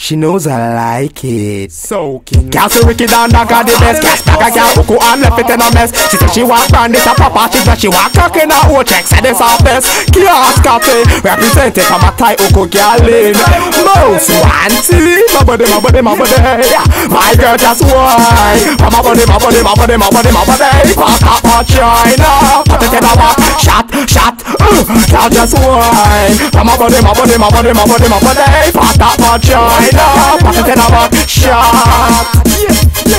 She knows I like it. So Soaking. Girl so wicked and dog are the best. Cash bag a girl who and left it in a mess. She say she want brand it a. She say she want cock in her own check. Say this her best. Kiosk cafe represented from a Thai Oko girl in. Most wanted. My body, my body, my body. Yeah. My girl just wine. My body, my body, my body, my body, my body. Pack up for China. Girl just wine. My body, my body, my body, my body, my body. Pack up for China. It in a back. Shot.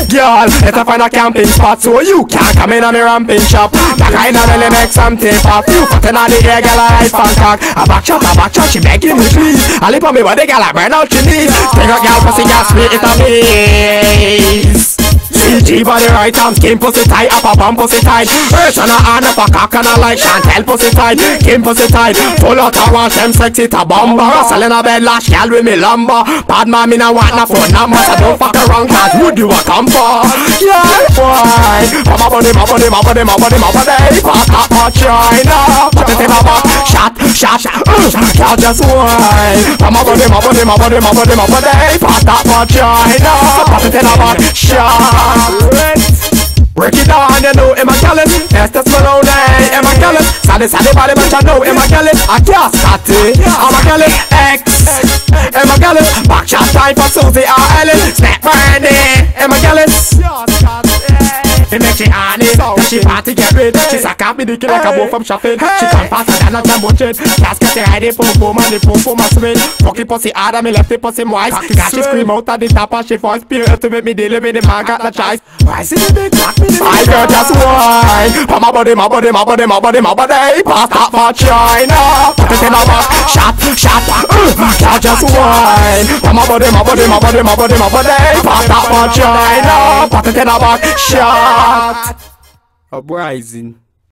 Girl, let us find a camping spot so you can't come in on the ramping shop. That kind of really make some tape off. You put in on the air, girl, I like Bangkok. A back shot, a back shot, she begging me please. I lip on me body, girl, I burn out your knees. Take a girl, pussy, girl, split it on me. CG body right arm, skin pussy tight, up a bum pussy tight. Earth on a hand, up a cock and a like Chantel pussy tight. Kim pussy tight, full out of wash, them sexy to bomber. In a bed, lash, girl with me lumber. Bad man, me no want no phone number, so don't fuck around, cause who do I come for? Yeah, boy. My body, my body, my body, my body, my body. Fuck up for China. Put it in my back, shot, shot, shot. Girl just wine. My body, my body, my body, my body, my body. For China. Put it in my back, shot. Break it down, you know, Emma Callis Estes Malone, Emma Callis Sade, sade, body, but you know, Emma Callis I can't start it. Emma Callis, X. Emma Callis Back shot time for Susie R. Ellis. Snap Brandy It make she on it. Then she party get rid She suck up me dick like a boy from shopping. She come faster than a jumbo jet Casket she ride it pum pum and the pum pum a swing. Fucking pussy hard and me left the pussy moist. Cause she scream out of the top and she voice spirit to make me deal with the man got the choice. Why see the big cock me the My girl just wine For my body, my body, my body, my body, my body. Pass that for China Put it in a back Shot, shot Girl just wine. My body, my body, my body, my body, my body Pass that China Put it in a back Shot. Uprising.